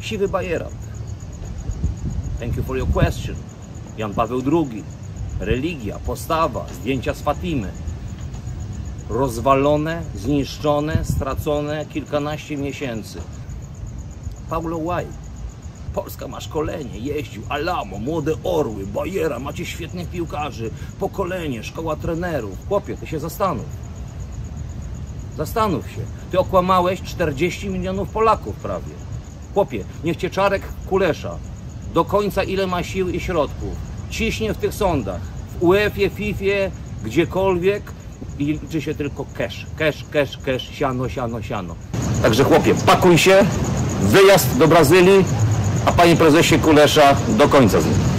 Siwy bajerat. Thank you for your question. Jan Paweł II. Religia, postawa, zdjęcia z Fatimy. Rozwalone, zniszczone, stracone kilkanaście miesięcy. Paulo White. Polska ma szkolenie, jeździł, Alamo, młode orły, Bajera, macie świetnych piłkarzy, pokolenie, szkoła trenerów. Chłopie, ty się zastanów. Zastanów się. Ty okłamałeś 40 milionów Polaków prawie. Chłopie, niech cię Czarek Kulesza. Do końca ile ma sił i środków. Ciśnie w tych sądach, w UEFA, FIFA, gdziekolwiek. I liczy się tylko cash, cash, cash, cash, siano, siano, siano. Także chłopie, pakuj się, wyjazd do Brazylii, a panie prezesie Kulesza do końca z nim.